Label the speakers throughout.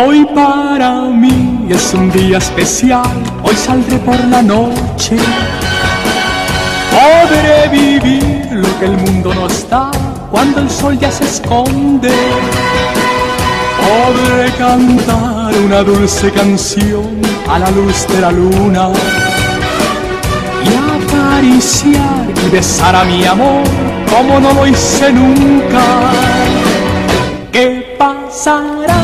Speaker 1: Hoy para mí es un día especial, hoy saldré por la noche. Podré vivir lo que el mundo nos da cuando el sol ya se esconde. Podré cantar una dulce canción a la luz de la luna y acariciar y besar a mi amor como no lo hice nunca. ¿Qué pasará?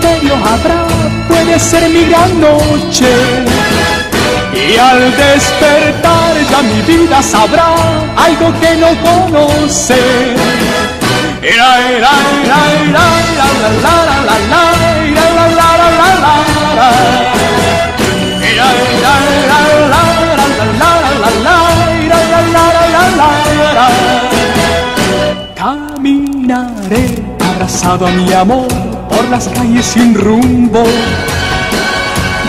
Speaker 1: ¿Qué misterio habrá? Puede ser mi gran noche. Y al despertar ya mi vida sabrá algo que no conoce. Caminaré a mi amor por las calles sin rumbo.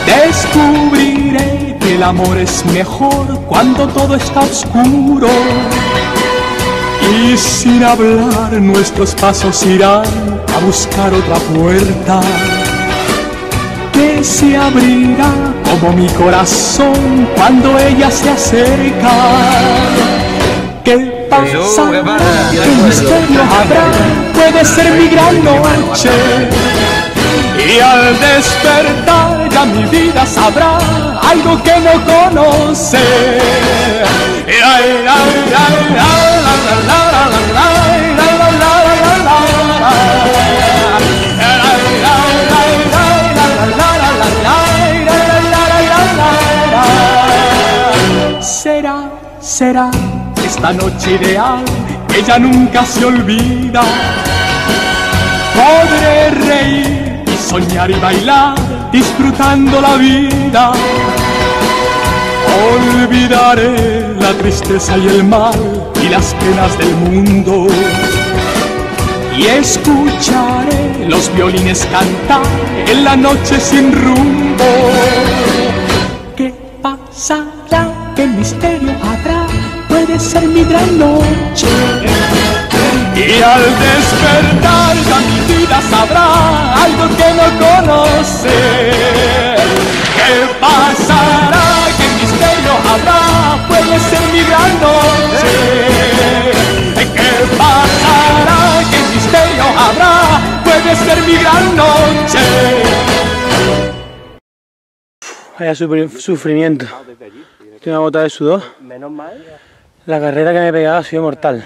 Speaker 1: Descubriré que el amor es mejor cuando todo está oscuro. Y sin hablar nuestros pasos irán a buscar otra puerta que se abrirá como mi corazón cuando ella se acerca. ¿Qué pasará? ¿Qué misterio habrá? Puede ser mi gran noche. Y al despertar ya mi vida sabrá algo que no conoce. Será, será esta noche ideal, ella nunca se olvida. Podré reír y soñar y bailar, disfrutando la vida. Olvidaré la tristeza y el mal y las penas del mundo. Y escucharé los violines cantar en la noche sin rumbo. ¿Qué pasará? ¿Qué misterio habrá? Puede ser mi gran noche. Y al despertar ya mi vida sabrá algo que no conoce. ¿Qué pasará? ¿Qué misterio habrá? Puede ser mi gran noche. ¿Qué pasará? ¿Qué misterio habrá? Puede ser mi gran noche.
Speaker 2: Vaya sufri- sufrimiento. Estoy una gota de sudor.
Speaker 3: Menos mal.
Speaker 2: La carrera que me he pegado ha sido mortal.